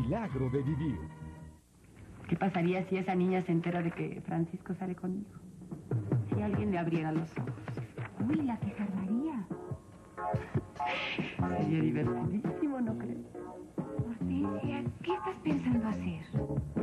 milagro de vivir. ¿Qué pasaría si esa niña se entera de que Francisco sale conmigo? Si alguien le abriera los ojos. Uy, la que. Sería divertidísimo, ¿no crees? Hortensia, ¿qué estás pensando hacer?